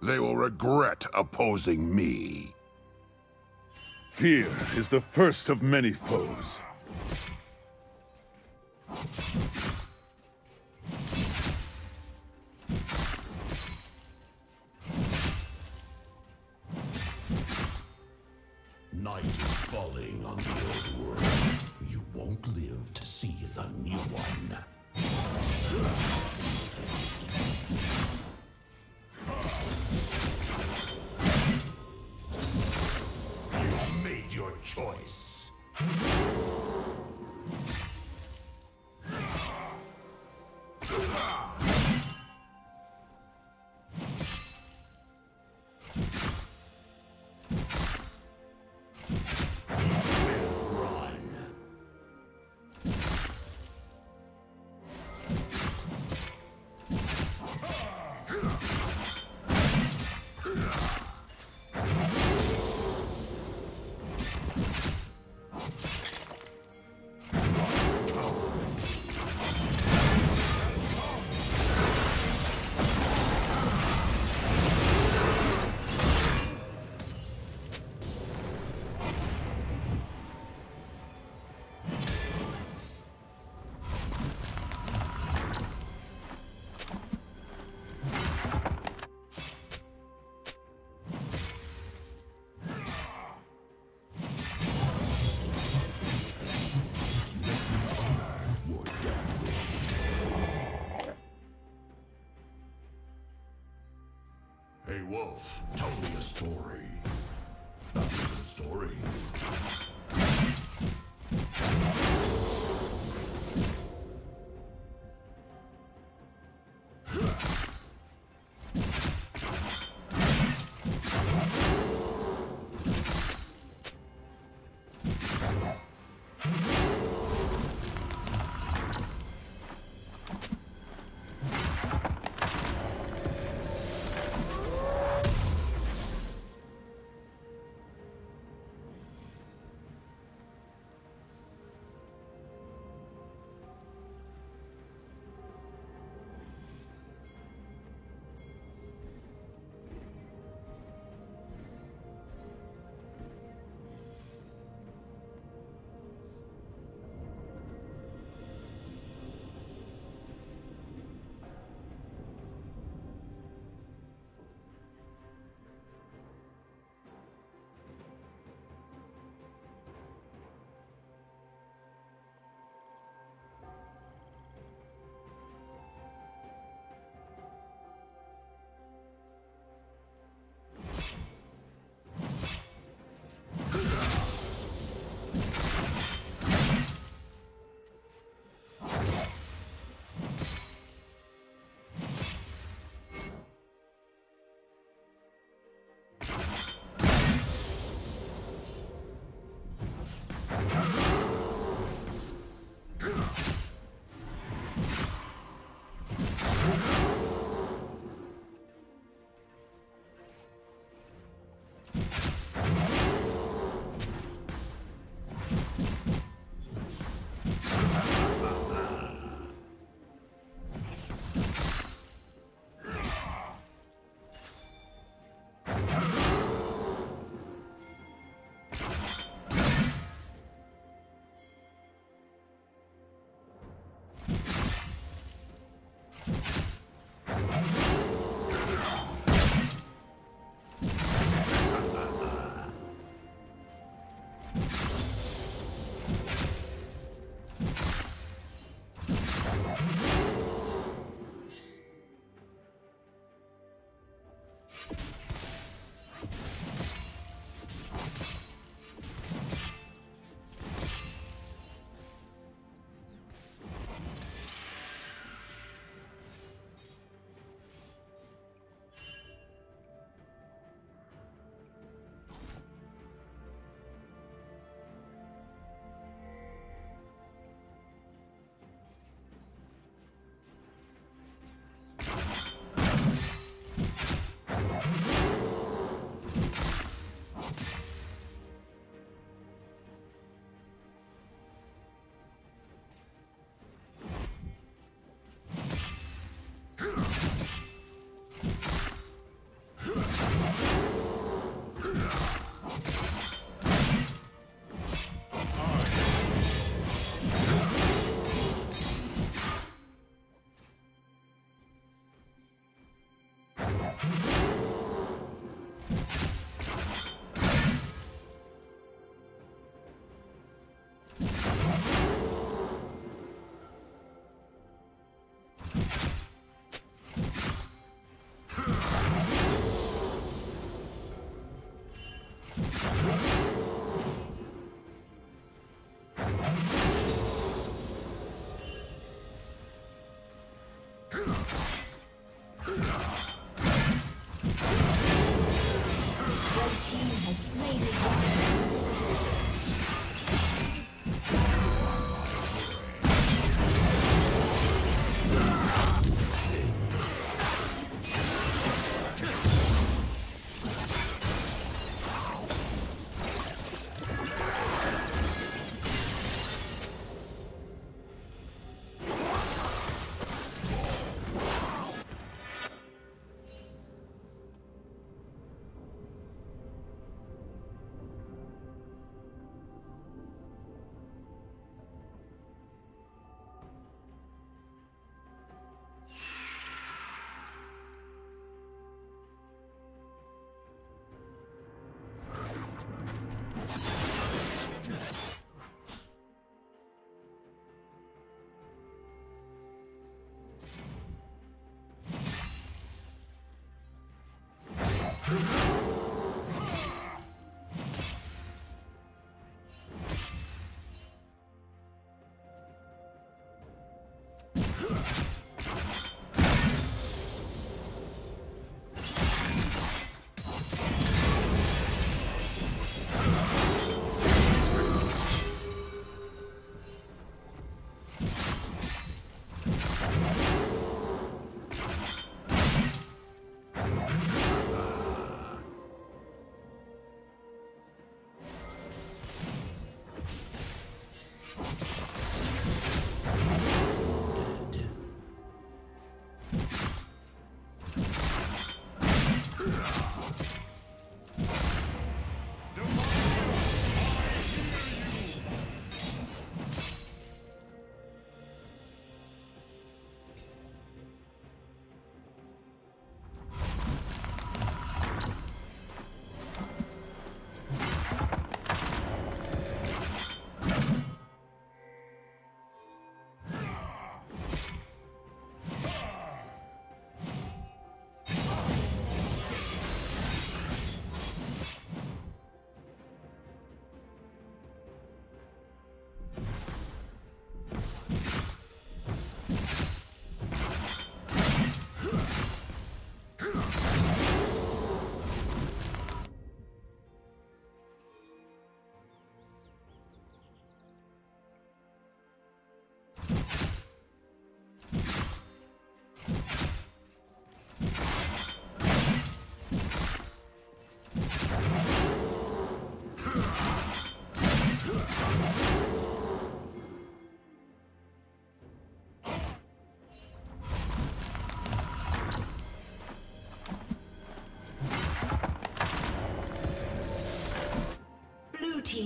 They will regret opposing me. Fear is the first of many foes. Night is falling on the old world. You won't live to see the new one. Choice. team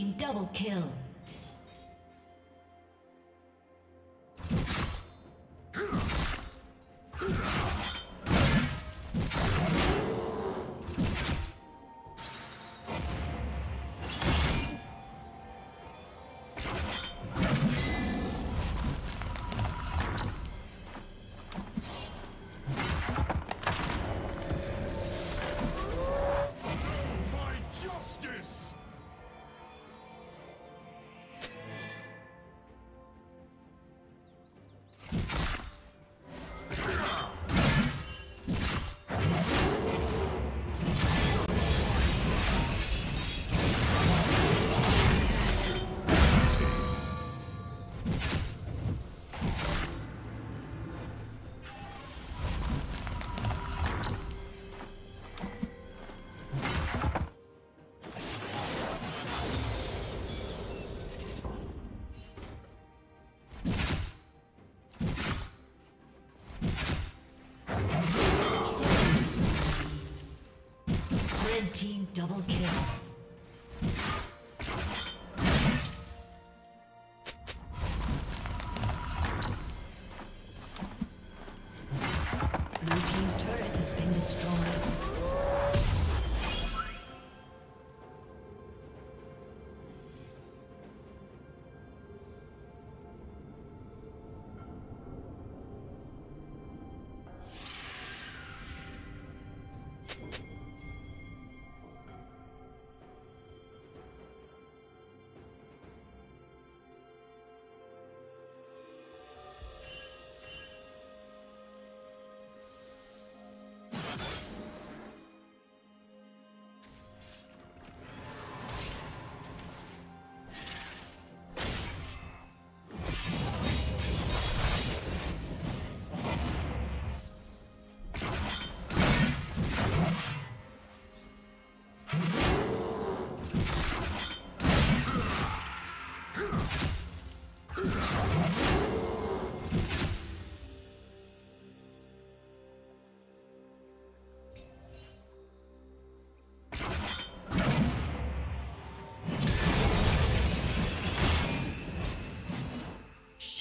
double kill. Double kill.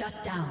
Shut down.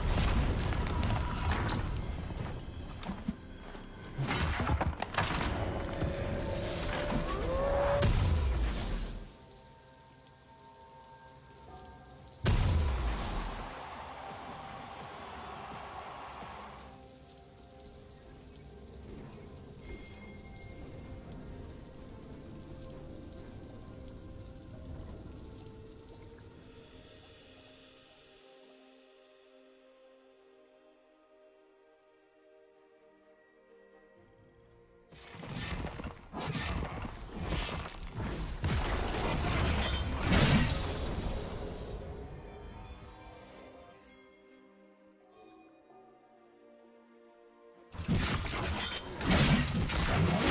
Let's go.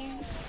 here.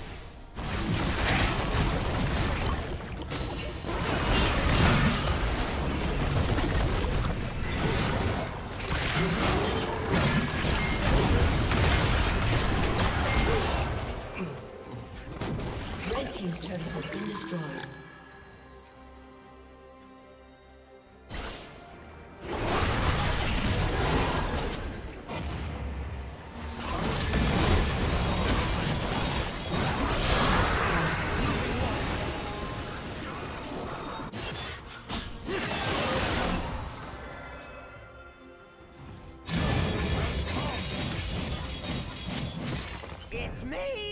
Yay!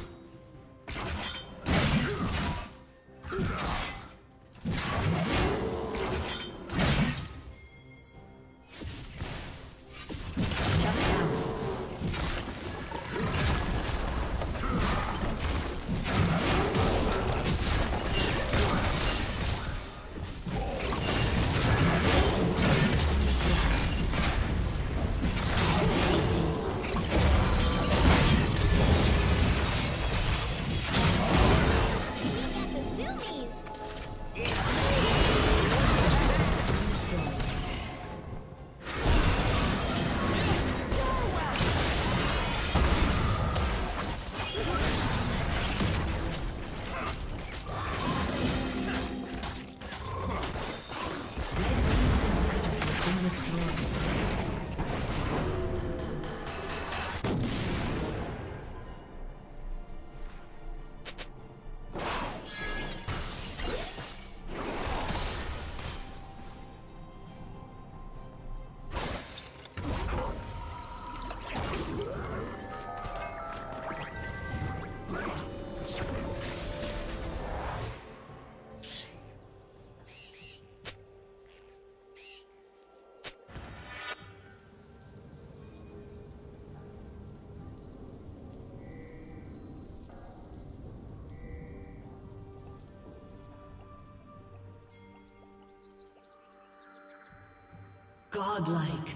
Godlike.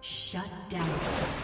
Shut down.